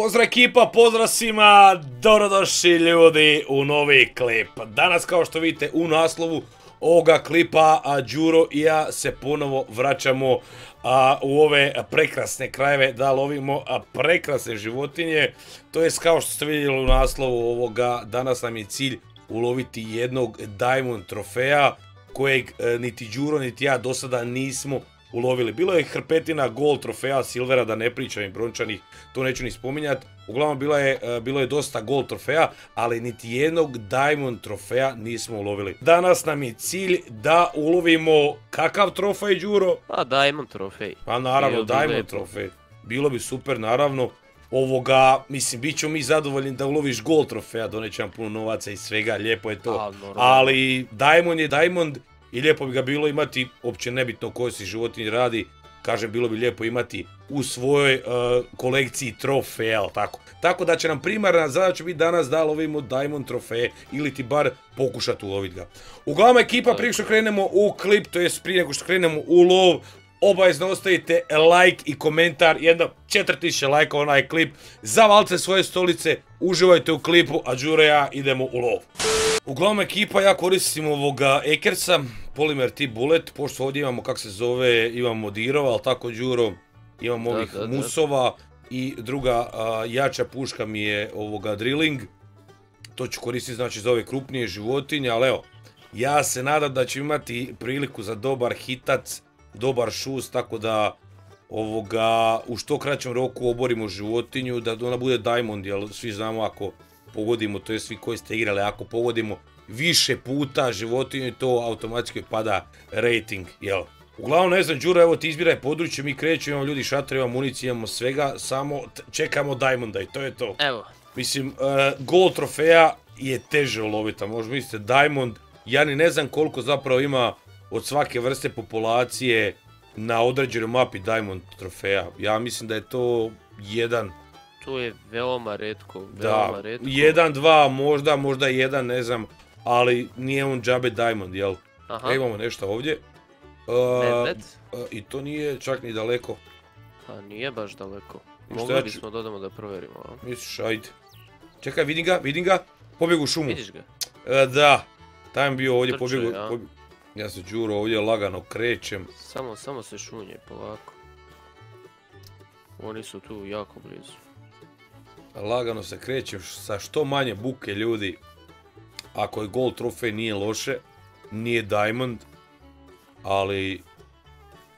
Pozdrav ekipa, pozdrav svima, dobrodošli ljudi u novi klip. Danas kao što vidite u naslovu ovoga klipa, Đuro i ja se ponovo vraćamo u ove prekrasne krajeve da lovimo prekrasne životinje. To jest kao što ste vidjeli u naslovu ovoga, danas nam je cilj uloviti jednog Diamond trofeja kojeg e, niti Đuro niti ja do sada nismo ulovili. Bilo je hrpetina gold trofeja, silvera, da ne pričam i brončanih, to neću ni spominjati. Uglavnom bilo je, e, bilo je dosta gold trofeja, ali niti jednog diamond trofeja nismo ulovili. Danas nam je cilj da ulovimo kakav trofej, Đuro? Pa diamond trofej. Pa naravno, diamond trofej. Bilo bi super, naravno. Ovoga, mislim, bit ćemo mi zadovoljni da uloviš gold trofeja, doneće nam puno novaca i svega, lijepo je to. Ali Diamond je Diamond i lijepo bi ga bilo imati, uopće nebitno koje si životinji radi, kažem bilo bi lijepo imati u svojoj e, kolekciji trofeja, tako. Tako da će nam primarna zadaća biti danas da lovimo Diamond trofeje ili ti bar pokušati uloviti ga. Uglavnom ekipa prije što krenemo u klip, to jest prije nego što krenemo u lov, obavezno ostavite like i komentar, jedno 4000 lajka onaj klip, zavalite svoje stolice, uživajte u klipu, a Đure ja idemo u lov. Uglavnom ekipa, ja koristim ovoga Ekersa, Polymer Tip Bullet, pošto ovdje imamo, kak se zove, imamo dirova, ali tako Đuro, imamo ovih musova i druga jača puška mi je ovoga drilling. To ću koristiti znači za ove krupnije životinje, ali evo, ja se nadam da ću imati priliku za dobar hitac, dobar šus, tako da ovoga, u što kraćem roku oborimo životinju, da ona bude diamond, jer svi znamo ako pogodimo, to je svi koji ste igrali, ako pogodimo više puta životinju, to automatski pada rating, jel? Uglavnom, ne znam, Đuro, evo ti izbiraj područje, mi krećemo, imamo ljudi šator, imamo municiju, imamo svega, samo čekamo Diamonda i to je to. Evo. Mislim, uh, gold trofeja je teže uloviti, možda mislite Diamond, ja ni ne znam koliko zapravo ima od svake vrste populacije na određenoj mapi Diamond trofeja. Ja mislim da je to jedan to je veoma redko, veoma da, redko. jedan, dva, možda, možda jedan, ne znam, ali nije on džabe diamond, jel? Aha. E, imamo nešto ovdje. Uh, I to nije čak ni daleko. Pa nije baš daleko. Mogli bismo dodamo da provjerimo. A? Misliš, ajde. Čekaj, vidim ga, vidim ga. Pobjegu u šumu. Vidiš ga? E, da. Tam bio ovdje pobjegu. Ja. ja se Đuro ovdje lagano krećem. Samo, samo se šunje polako. Oni su tu jako blizu. Lagano se krećem sa što manje buke ljudi. Ako je gold trofej nije loše, nije diamond, ali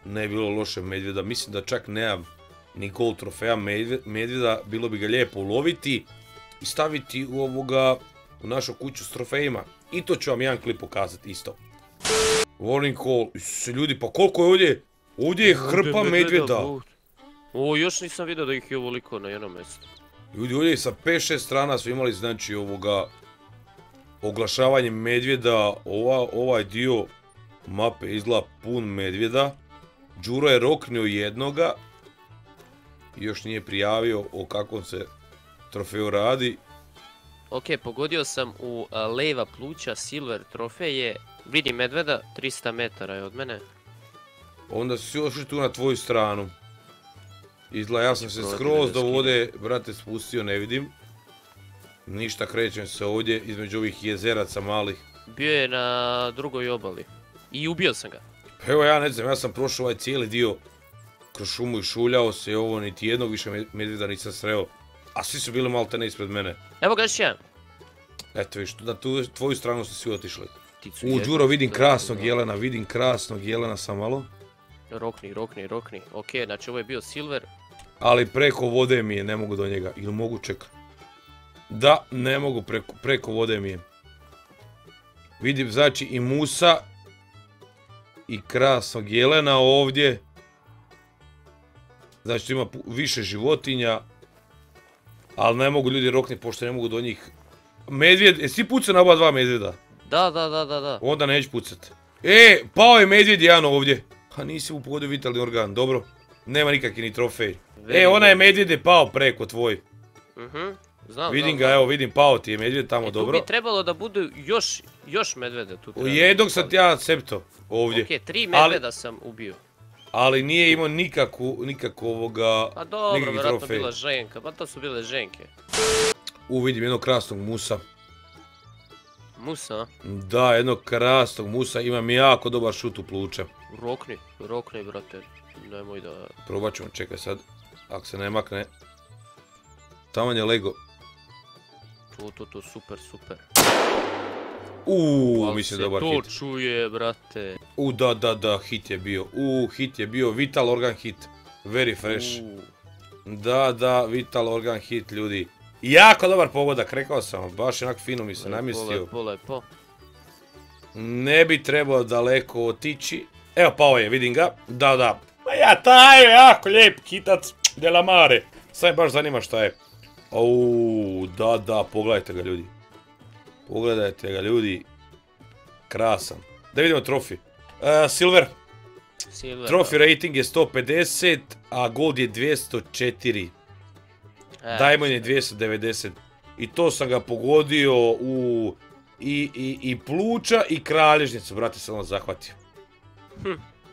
ne je bilo loše medvjeda. Mislim da čak nemam ni gold trofeja medvjeda, bilo bi ga lijepo uloviti i staviti u ovoga u našu kuću s trofejima. I to ću vam jedan klip pokazati isto. Warning call, ljudi, pa koliko je ovdje, ovdje je hrpa medvjeda. O, još nisam vidio da ih je ovoliko na jednom mjestu. Ljudi, ovdje sa 5-6 strana su imali, znači, ovoga, oglašavanje medvjeda, ovaj dio mape izgleda pun medvjeda. Đuro je roknio jednoga, još nije prijavio o kakvom se trofeju radi. Ok, pogodio sam u leva pluća silver trofeje, vidim medveda, 300 metara je od mene. Onda su još tu na tvoju stranu. Izgleda, ja sam se skroz do vode, brate, spustio, ne vidim. Ništa, krećem se ovdje između ovih jezeraca malih. Bio je na drugoj obali. I ubio sam ga. Evo ja ne znam, ja sam prošao ovaj cijeli dio kroz šumu i šuljao se i ovo niti jednog više medvjeda nisam sreo. A svi su bili malte ne ispred mene. Evo ga još jedan. Eto viš, na tu, tvoju stranu su svi otišli. U Đuro vidim krasnog jelena, vidim krasnog jelena sam malo. Rokni, rokni, rokni. Ok, znači ovo je bio silver. Ali preko vode mi je, ne mogu do njega. Ili mogu čekati. Da, ne mogu, preko, preko vode mi je. Vidim, znači, i musa i krasnog jelena ovdje. Znači, ima više životinja. Ali ne mogu ljudi rokni, pošto ne mogu do njih. Medvjed, jesi pucao na oba dva medvjeda? Da, da, da, da, da. Onda neću pucat. E, pao je medvjed jedan ovdje. Pa nisi u pogodio vitalni organ, dobro. Nema nikakvi ni trofej. E, ona je medvjed je pao preko tvoj. Mhm. Znam, Vidim ga, evo, vidim, pao ti je medvjed tamo, dobro. Tu bi trebalo da budu još, još medvede tu. Jednog sam ja septo ovdje. Okej, tri medveda sam ubio. Ali nije imao nikakvu, nikakvu ovoga... Pa dobro, vjerojatno bila ženka, pa to su bile ženke. U, vidim jednog krasnog musa. Musa? Da, jednog krasnog musa, imam jako dobar šut u pluća. Rokni, rokni brate, nemoj da... Probat ćemo, čekaj sad, ako se ne makne. Taman je Lego. To, to, to, super, super. Uuu, mislim dobar hit. to čuje, brate. U, da, da, da, hit je bio. U, hit je bio, Vital Organ hit. Very fresh. Da, da, Vital Organ hit, ljudi. Jako dobar pogodak, rekao sam, baš onak fino mi se namistio. Lepo, lepo. Ne bi trebao daleko otići. Evo pao je, vidim ga. Da, da. Ma ja, taj je jako lijep hitac de la mare. Sad me baš zanima šta je. Uuu, da, da, pogledajte ga ljudi. Pogledajte ga ljudi. Krasan. Da vidimo trofi. E, silver. Silver. Trofi rating je 150, a gold je 204. E, Diamond je 290. I to sam ga pogodio u i, i, i pluča i kralježnicu, brate, sam ono zahvatio.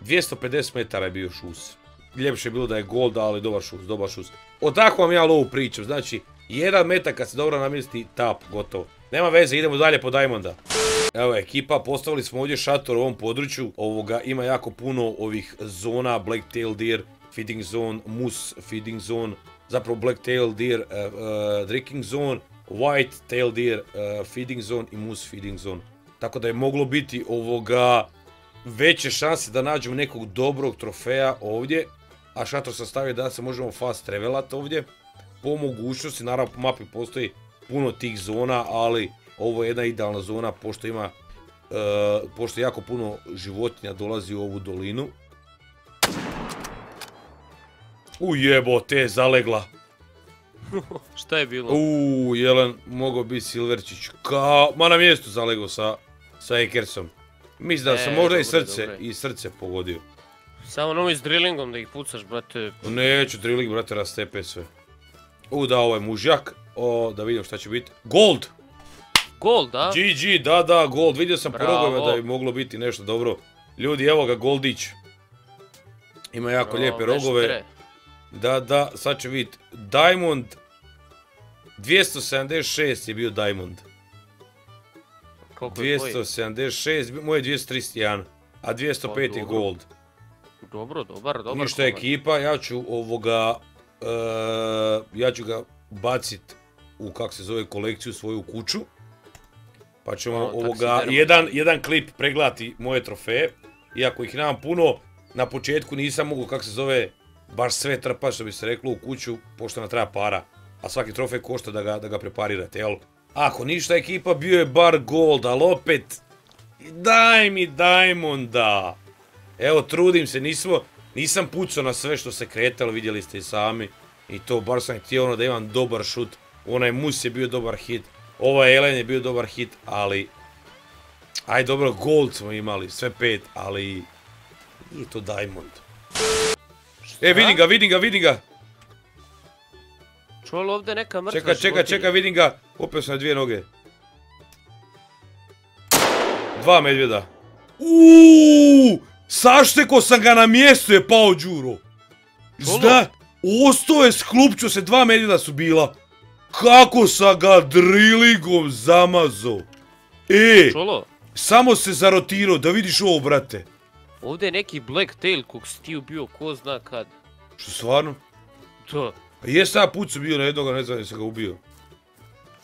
250 hm. metara je bio šus. Ljepše je bilo da je gold, ali dobar šus, dobar šus. O tako vam ja lovu pričam, znači, jedan metak kad se dobro namjesti, tap, gotovo. Nema veze, idemo dalje po Diamonda. Evo ekipa, postavili smo ovdje šator u ovom području. Ovoga ima jako puno ovih zona, Black Tail Deer, Feeding Zone, Moose Feeding Zone, zapravo Black Tail Deer, uh, uh, Drinking Zone, White Tail Deer, uh, Feeding Zone i Moose Feeding Zone. Tako da je moglo biti ovoga veće šanse da nađemo nekog dobrog trofeja ovdje. A šator sam stavio da se možemo fast travelat ovdje. Po mogućnosti, naravno po mapi postoji puno tih zona, ali ovo je jedna idealna zona pošto ima e, pošto jako puno životinja dolazi u ovu dolinu. U te zalegla. Šta je bilo? U Jelen, mogao biti Silverčić. Kao, ma na mjestu zalegao sa, sa Ekersom. Mislim da sam e, možda i srce, i srce pogodio. Samo novi s drillingom da ih pucaš, brate. Neću drilling, brate, rastepe sve. U, da, ovo je mužjak. O, da vidim šta će biti. Gold! Gold, da? GG, da, da, gold. Vidio sam po da bi moglo biti nešto dobro. Ljudi, evo ga, goldić. Ima jako lijepe rogove. Da, da, sad će vidjeti. Diamond. 276 je bio Diamond. Koliko je 276, moj je 231. A 205 je gold. Dobro, dobar, dobar. Ništa ekipa, ja ću ovoga... Uh, ja ću ga bacit u kak se zove kolekciju svoju kuću. Pa ćemo ovoga, jedan, jedan klip pregledati moje trofeje. Iako ih nemam puno, na početku nisam mogu kak se zove baš sve trpati što bi se reklo u kuću, pošto nam treba para. A svaki trofej košta da ga, da ga preparirate, jel? Ako ništa ekipa, bio je bar gold, ali opet... Daj mi Diamonda! Evo, trudim se, nismo, nisam pucao na sve što se kretalo, vidjeli ste i sami. I to, bar sam htio ono da imam dobar šut. Onaj Mus je bio dobar hit. Ovaj Elen je bio dobar hit, ali... Aj dobro, gold smo imali, sve pet, ali... Nije to Diamond. E, vidim ga, vidim ga, vidim ga! Čuo ovdje neka mrtva Čekaj, čekaj, čekaj, vidim ga. Opet sam na dvije noge. Dva medvjeda. Uuuu! Sašteko sam ga na mjestu je pao Đuro. Zna, ostao je sklupčio se, dva medvjeda su bila. Kako sam ga drilingom zamazao. E, samo se zarotirao, da vidiš ovo, brate. Ovdje je neki Black Tail kog si ti ubio, ko zna kad. Što, stvarno? Da. Pa jesam ja pucu bio na jednoga, ne znam sam ga ubio.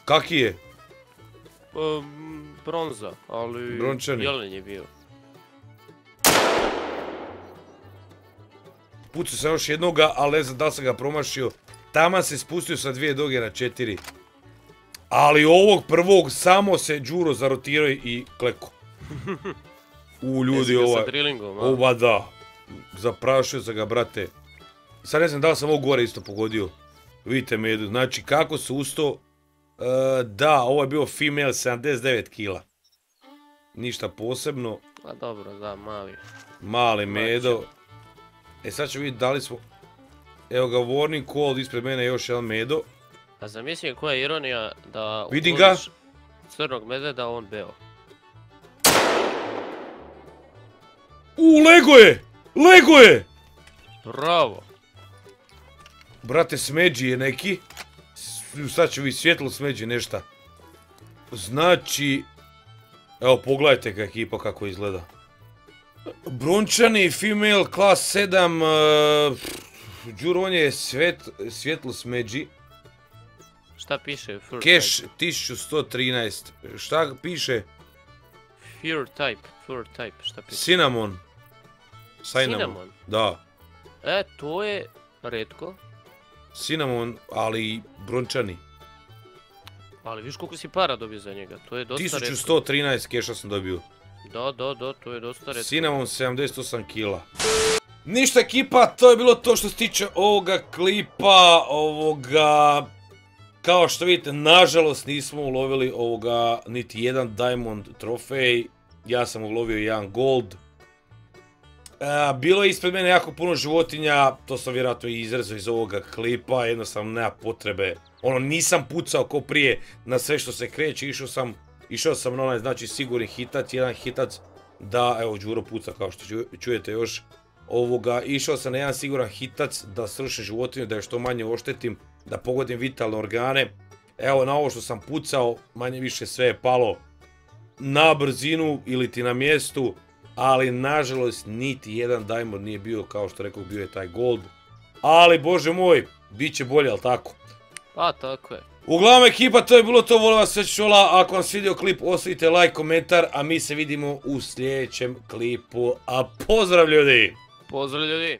Kaki je? Bronza, ali... Brončani. Jelen je bio. Pucao sam još jednoga, ali ne znam da sam ga promašio. Tama se spustio sa dvije doge na četiri. Ali ovog prvog samo se Đuro zarotirao i kleko. U ljudi ovaj... Ova da. Zaprašio sam ga brate. Sad ne znam da li sam ovo gore isto pogodio. Vidite medu. Znači kako su usto... E, da, ovo je bio female 79 kila. Ništa posebno. A dobro, da, mali. Mali medo. E sad ću vidjeti da li smo... Evo ga, warning call, ispred mene još jedan medo. A zamislim koja je ironija da... Vidim ga! Crnog medveda, on beo. U, lego je! Lego je! Bravo. Brate, smeđi je neki. Sad će vi svjetlo smeđi nešta. Znači... Evo, pogledajte ga ekipa kako izgleda. Brončani, female, klas 7. Uh, on je svjetlo smeđi. Šta piše? Cash 1113. Šta piše? Fur type, fur type, šta piše? Cinnamon. Cinnamon? Da. E, to je redko. Cinnamon, ali brončani. Ali viš koliko si para dobio za njega, to je dosta 1113 keša sam dobio. Da, da, da, to je dosta redko. Cinnamon 78 kila. Ništa ekipa, to je bilo to što se tiče ovoga klipa, ovoga... Kao što vidite, nažalost nismo ulovili ovoga niti jedan Diamond trofej. Ja sam ulovio jedan Gold. Bilo je ispred mene jako puno životinja, to sam vjerojatno i izrezao iz ovoga klipa, jednostavno nema potrebe. Ono, nisam pucao ko prije na sve što se kreće, išao sam, išao sam na onaj, znači, sigurni hitac, jedan hitac, da, evo, Đuro puca kao što čujete još, ovoga, išao sam na jedan siguran hitac da srušim životinju, da je što manje oštetim, da pogodim vitalne organe. Evo, na ovo što sam pucao, manje više sve je palo na brzinu ili ti na mjestu ali nažalost niti jedan Diamond nije bio kao što rekao bio je taj Gold. Ali bože moj, bit će bolje, ali tako? Pa tako je. Uglavnom ekipa, to je bilo to, volim vas sve čula, ako vam se vidio klip ostavite like, komentar, a mi se vidimo u sljedećem klipu, a pozdrav ljudi! Pozdrav ljudi!